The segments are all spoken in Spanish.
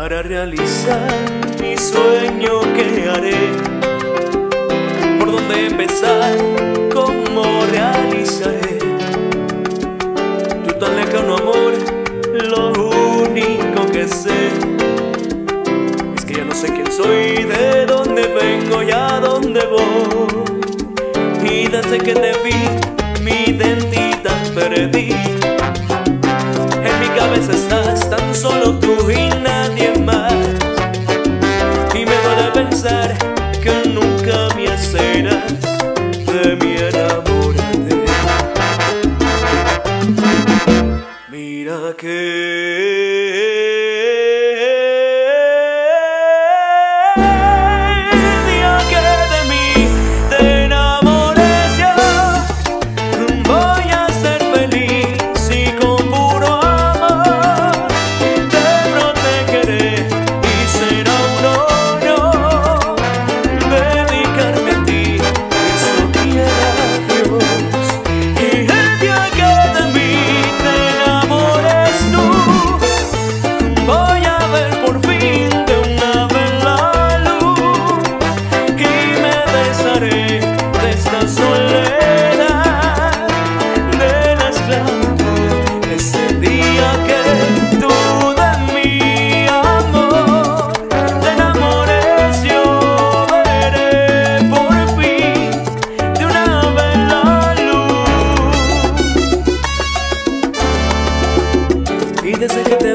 para realizar mi sueño que haré. ¿Por dónde empezar? ¿Cómo realizaré? Tu tan lejano amor, lo único que sé es que ya no sé quién soy, de dónde vengo y a dónde voy. Y desde que te vi, mi identidad perdí. Nunca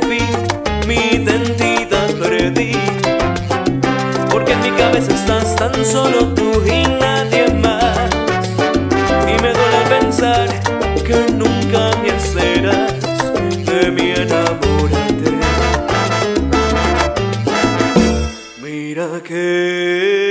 mi identidad perdí. Porque en mi cabeza estás tan solo tú y nadie más. Y me duele pensar que nunca me hacerás de mi enamorarte. Mira que.